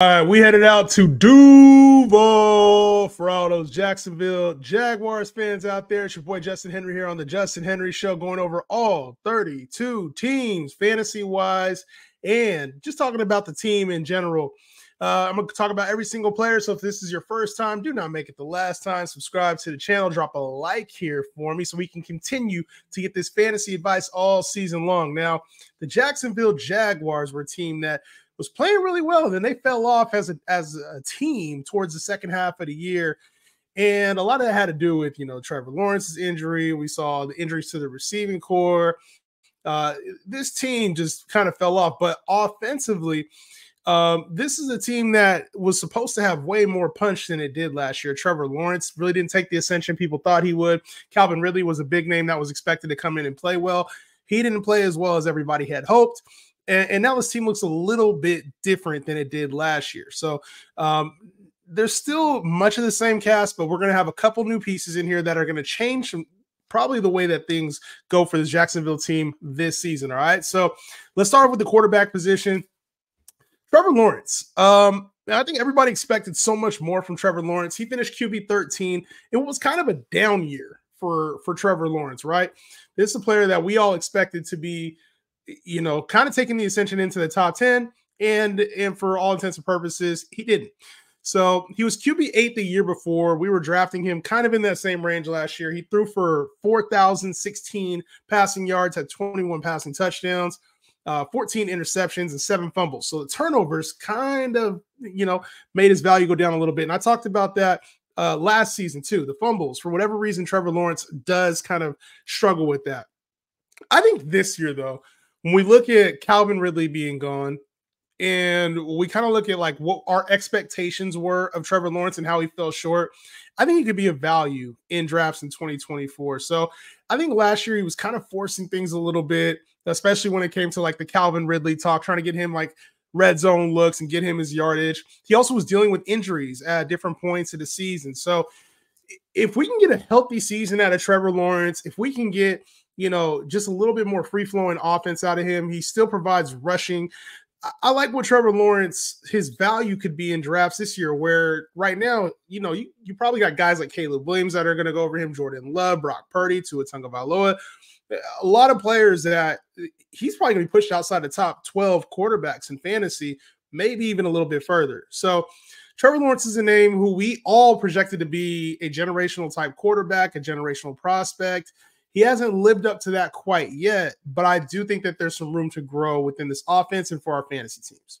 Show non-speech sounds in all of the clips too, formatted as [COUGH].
All right, we headed out to Duval for all those Jacksonville Jaguars fans out there. It's your boy Justin Henry here on the Justin Henry Show, going over all 32 teams fantasy wise and just talking about the team in general. Uh, I'm going to talk about every single player. So if this is your first time, do not make it the last time. Subscribe to the channel, drop a like here for me so we can continue to get this fantasy advice all season long. Now, the Jacksonville Jaguars were a team that was playing really well. And then they fell off as a as a team towards the second half of the year. And a lot of that had to do with, you know, Trevor Lawrence's injury. We saw the injuries to the receiving corps. Uh, this team just kind of fell off. But offensively, um, this is a team that was supposed to have way more punch than it did last year. Trevor Lawrence really didn't take the ascension people thought he would. Calvin Ridley was a big name that was expected to come in and play well. He didn't play as well as everybody had hoped. And, and now this team looks a little bit different than it did last year. So um, there's still much of the same cast, but we're going to have a couple new pieces in here that are going to change probably the way that things go for the Jacksonville team this season. All right. So let's start with the quarterback position. Trevor Lawrence. Um, I think everybody expected so much more from Trevor Lawrence. He finished QB 13. It was kind of a down year for for Trevor Lawrence, right? This is a player that we all expected to be you know, kind of taking the ascension into the top 10. And and for all intents and purposes, he didn't. So he was QB eight the year before. We were drafting him kind of in that same range last year. He threw for 4,016 passing yards, had 21 passing touchdowns, uh, 14 interceptions, and seven fumbles. So the turnovers kind of, you know, made his value go down a little bit. And I talked about that uh, last season too. The fumbles, for whatever reason, Trevor Lawrence does kind of struggle with that. I think this year, though, when we look at Calvin Ridley being gone, and we kind of look at like what our expectations were of Trevor Lawrence and how he fell short, I think he could be a value in drafts in 2024. So I think last year he was kind of forcing things a little bit, especially when it came to like the Calvin Ridley talk, trying to get him like red zone looks and get him his yardage. He also was dealing with injuries at different points of the season. So if we can get a healthy season out of Trevor Lawrence, if we can get you know, just a little bit more free flowing offense out of him. He still provides rushing. I like what Trevor Lawrence, his value could be in drafts this year, where right now, you know, you, you probably got guys like Caleb Williams that are going to go over him, Jordan Love, Brock Purdy, Tua Tagovailoa, a lot of players that he's probably going to be pushed outside the top 12 quarterbacks in fantasy, maybe even a little bit further. So Trevor Lawrence is a name who we all projected to be a generational type quarterback, a generational prospect. He hasn't lived up to that quite yet, but I do think that there's some room to grow within this offense and for our fantasy teams.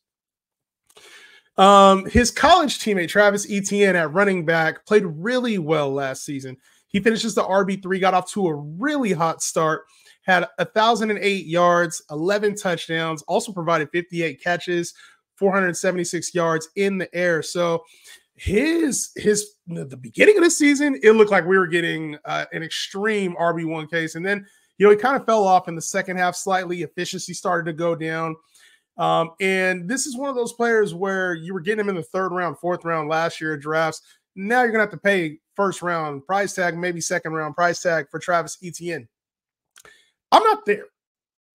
Um, his college teammate Travis Etienne at running back played really well last season. He finishes the RB3, got off to a really hot start, had 1,008 yards, 11 touchdowns, also provided 58 catches, 476 yards in the air. So his his the beginning of the season, it looked like we were getting uh, an extreme RB one case, and then you know he kind of fell off in the second half slightly. Efficiency started to go down, um, and this is one of those players where you were getting him in the third round, fourth round last year drafts. Now you're gonna have to pay first round price tag, maybe second round price tag for Travis Etienne. I'm not there.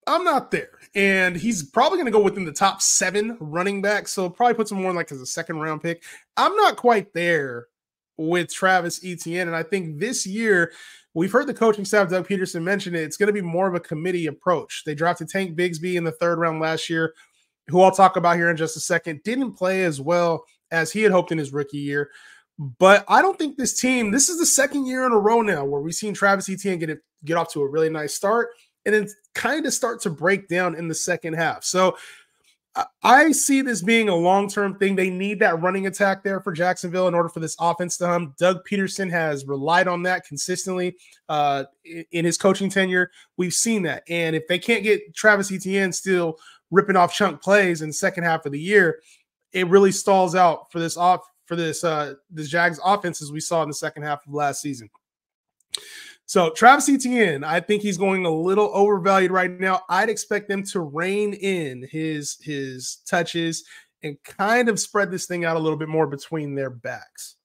I'm not there. And he's probably going to go within the top seven running backs. So probably puts him more like as a second round pick. I'm not quite there with Travis Etienne. And I think this year, we've heard the coaching staff, Doug Pederson, mention it. It's going to be more of a committee approach. They drafted Tank Bigsby in the third round last year, who I'll talk about here in just a second. Didn't play as well as he had hoped in his rookie year. But I don't think this team, this is the second year in a row now where we've seen Travis Etienne get, it, get off to a really nice start and then kind of start to break down in the second half. So I see this being a long term thing. They need that running attack there for Jacksonville in order for this offense to hum. Doug Pederson has relied on that consistently uh, in his coaching tenure. We've seen that. And if they can't get Travis Etienne still ripping off chunk plays in the second half of the year, it really stalls out for this off for this uh this Jags offense as we saw in the second half of last season. So Travis Etienne, I think he's going a little overvalued right now. I'd expect them to rein in his his touches and kind of spread this thing out a little bit more between their backs.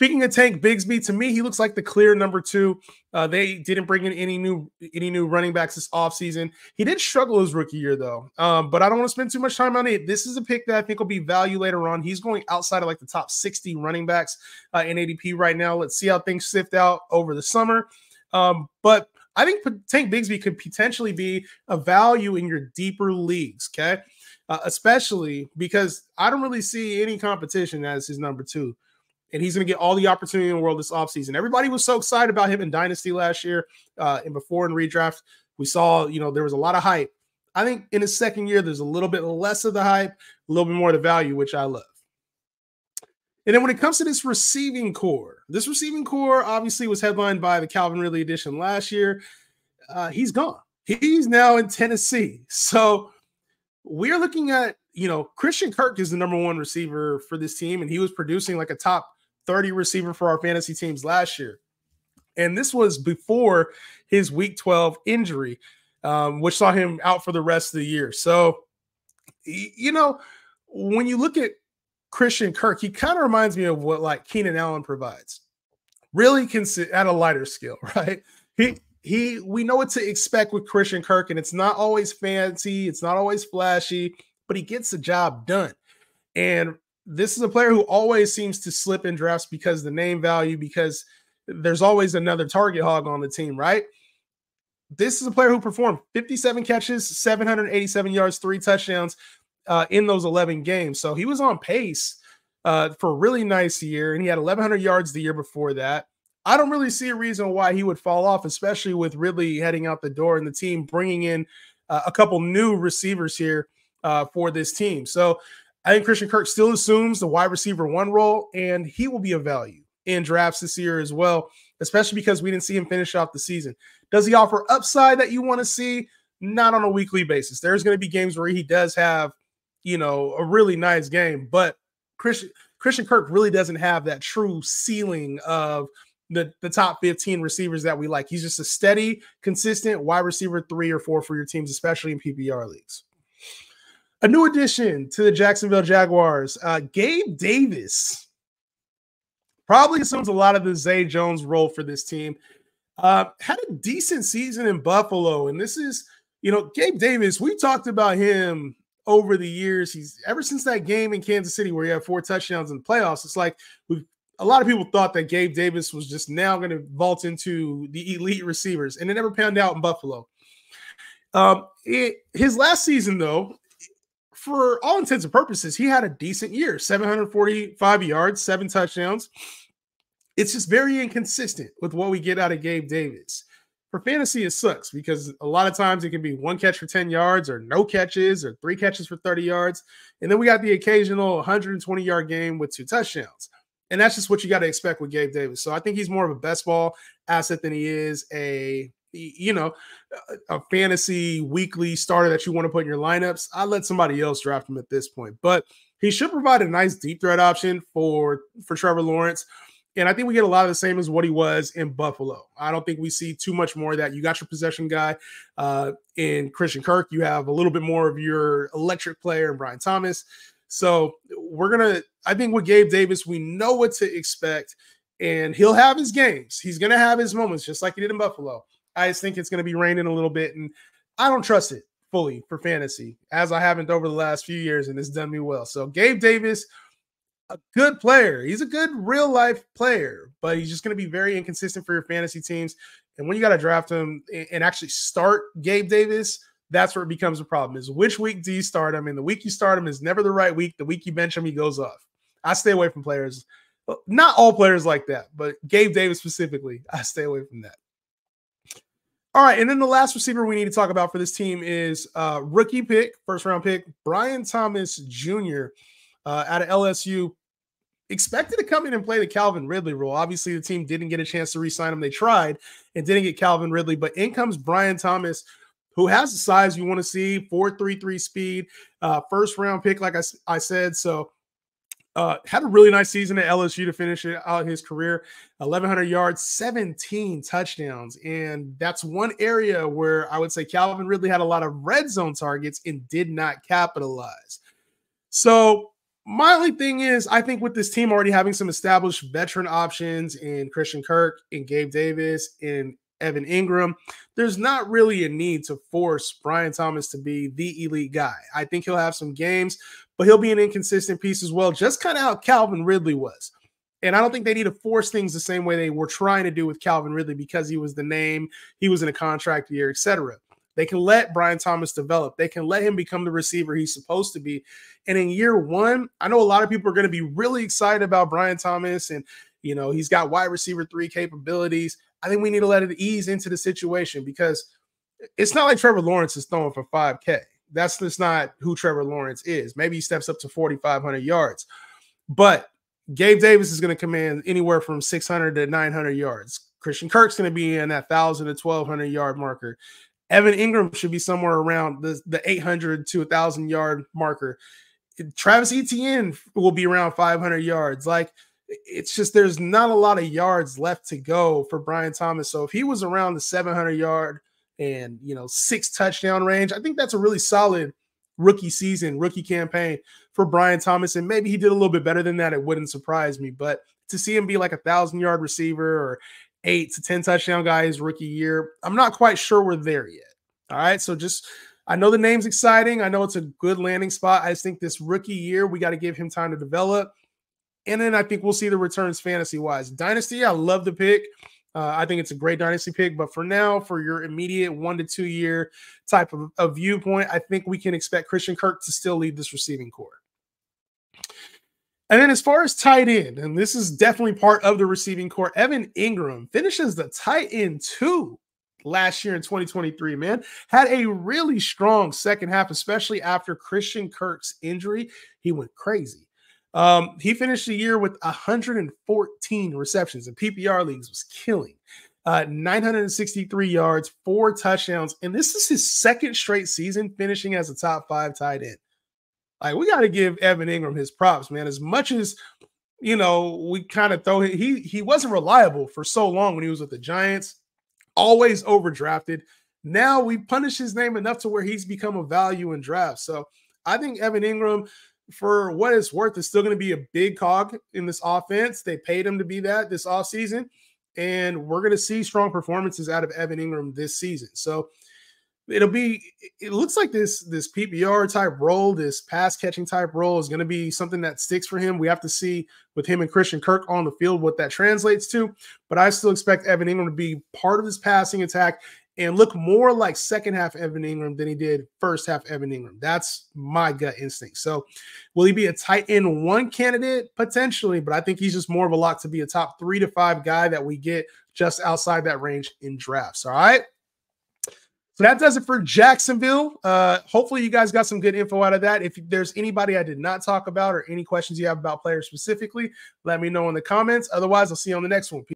Speaking of Tank Bigsby, to me, he looks like the clear number two. Uh, they didn't bring in any new any new running backs this offseason. He did struggle his rookie year though. Um, but I don't want to spend too much time on it. This is a pick that I think will be value later on. He's going outside of like the top 60 running backs uh, in ADP right now. Let's see how things sift out over the summer. Um, but I think Tank Bigsby could potentially be a value in your deeper leagues. Okay. Uh, especially because I don't really see any competition as his number two and he's going to get all the opportunity in the world this offseason. Everybody was so excited about him in Dynasty last year uh, and before in redraft. We saw, you know, there was a lot of hype. I think in his second year, there's a little bit less of the hype, a little bit more of the value, which I love. And then when it comes to this receiving corps, this receiving corps obviously was headlined by the Calvin Ridley edition last year. Uh, he's gone. He's now in Tennessee. So we're looking at, you know, Christian Kirk is the number one receiver for this team, and he was producing like a top 30 receiver for our fantasy teams last year. And this was before his week 12 injury, um, which saw him out for the rest of the year. So, you know, when you look at Christian Kirk, he kind of reminds me of what like Keenan Allen provides. Really can at a lighter scale, [LAUGHS] right? He he we know what to expect with Christian Kirk, and it's not always fancy, it's not always flashy, but he gets the job done. And this is a player who always seems to slip in drafts because the name value, because there's always another target hog on the team, right? This is a player who performed 57 catches, 787 yards, three touchdowns uh, in those 11 games. So he was on pace uh, for a really nice year, and he had 1,100 yards the year before that. I don't really see a reason why he would fall off, especially with Ridley heading out the door and the team bringing in uh, a couple new receivers here uh, for this team. So I think Christian Kirk still assumes the wide receiver one role, and he will be a value in drafts this year as well, especially because we didn't see him finish off the season. Does he offer upside that you want to see? Not on a weekly basis. There's going to be games where he does have, you know, a really nice game, but Christian Christian Kirk really doesn't have that true ceiling of the, the top 15 receivers that we like. He's just a steady, consistent wide receiver three or four for your teams, especially in PPR leagues. A new addition to the Jacksonville Jaguars, uh, Gabe Davis. Probably assumes a lot of the Zay Jones role for this team. Uh, had a decent season in Buffalo, and this is, you know, Gabe Davis. We talked about him over the years. He's ever since that game in Kansas City where he had four touchdowns in the playoffs. It's like we a lot of people thought that Gabe Davis was just now going to vault into the elite receivers, and it never panned out in Buffalo. Um, it, his last season, though, for all intents and purposes, he had a decent year 745 yards, seven touchdowns. It's just very inconsistent with what we get out of Gabe Davis. For fantasy, it sucks because a lot of times it can be one catch for 10 yards or no catches or three catches for 30 yards. And then we got the occasional 120 yard game with two touchdowns. And that's just what you got to expect with Gabe Davis. So I think he's more of a best ball asset than he is a you know, a fantasy weekly starter that you want to put in your lineups, I let somebody else draft him at this point. But he should provide a nice deep threat option for for Trevor Lawrence. And I think we get a lot of the same as what he was in Buffalo. I don't think we see too much more of that. You got your possession guy uh, in Christian Kirk. You have a little bit more of your electric player in Brian Thomas. So we're gonna. I think with Gabe Davis, we know what to expect, and he'll have his games. He's gonna have his moments, just like he did in Buffalo. I just think it's going to be raining a little bit, and I don't trust it fully for fantasy, as I haven't over the last few years, and it's done me well. So Gabe Davis, a good player. He's a good real life player, but he's just going to be very inconsistent for your fantasy teams. And when you got to draft him and actually start Gabe Davis, that's where it becomes a problem. Is which week do you start him? And the week you start him is never the right week. The week you bench him, he goes off. I stay away from players. Uh, not all players like that, but Gabe Davis specifically, I stay away from that. All right, and then the last receiver we need to talk about for this team is uh, rookie pick, first round pick, Brian Thomas Jr. Uh, out of LSU. Expected to come in and play the Calvin Ridley role. Obviously, the team didn't get a chance to re-sign him. They tried and didn't get Calvin Ridley, but in comes Brian Thomas, who has the size you want to see, 4.33 speed, uh, first round pick, like I, I said. So uh, had a really nice season at LSU to finish it out his career 1,100 yards, 17 touchdowns. And that's one area where I would say Calvin Ridley had a lot of red zone targets and did not capitalize. So my only thing is, I think with this team already having some established veteran options in Christian Kirk and Gabe Davis and Evan Engram. there's not really a need to force Brian Thomas to be the elite guy. I think he'll have some games, but he'll be an inconsistent piece as well, just kind of how Calvin Ridley was. And I don't think they need to force things the same way they were trying to do with Calvin Ridley because he was the name, he was in a contract year, etc. They can let Brian Thomas develop. They can let him become the receiver he's supposed to be. And in year one, I know a lot of people are going to be really excited about Brian Thomas and, you know, he's got wide receiver three capabilities. I think we need to let it ease into the situation because it's not like Trevor Lawrence is throwing for 5K. That's just not who Trevor Lawrence is. Maybe he steps up to 4,500 yards. But Gabe Davis is going to command anywhere from 600 to 900 yards. Christian Kirk's going to be in that 1,000 to 1,200 yard marker. Evan Engram should be somewhere around the, the 800 to 1,000 yard marker. Travis Etienne will be around 500 yards. Like, it's just there's not a lot of yards left to go for Brian Thomas. So if he was around the 700 yard and you know six touchdown range, I think that's a really solid rookie season, rookie campaign for Brian Thomas. And maybe he did a little bit better than that. It wouldn't surprise me. But to see him be like a thousand yard receiver or eight to 10 touchdown guys rookie year. I'm not quite sure we're there yet. All right. So just, I know the name's exciting. I know it's a good landing spot. I just think this rookie year, we got to give him time to develop. And then I think we'll see the returns fantasy wise. Dynasty, I love the pick. Uh, I think it's a great dynasty pick. But for now, for your immediate one to two year type of, of viewpoint, I think we can expect Christian Kirk to still lead this receiving corps. And then as far as tight end, and this is definitely part of the receiving corps, Evan Engram finishes the tight end two last year in 2023, man. Had a really strong second half, especially after Christian Kirk's injury. He went crazy. Um, he finished the year with 114 receptions in PPR leagues, was killing. Uh, 963 yards, four touchdowns, and this is his second straight season finishing as a top five tight end. Like we got to give Evan Engram his props, man. As much as you know, we kind of throw he he wasn't reliable for so long when he was with the Giants, always overdrafted. Now we punish his name enough to where he's become a value in draft. So I think Evan Engram, for what it's worth, is still going to be a big cog in this offense. They paid him to be that this offseason. And we're going to see strong performances out of Evan Engram this season. So it'll be it looks like this this PPR type role, this pass catching type role is going to be something that sticks for him. We have to see with him and Christian Kirk on the field what that translates to, but I still expect Evan Engram to be part of this passing attack and look more like second half Evan Engram than he did first half Evan Engram. That's my gut instinct. So, will he be a tight end one candidate potentially? But I think he's just more of a lock to be a top three to five guy that we get just outside that range in drafts. All right. So that does it for Jacksonville. Uh, hopefully, you guys got some good info out of that. If there's anybody I did not talk about or any questions you have about players specifically, let me know in the comments. Otherwise, I'll see you on the next one.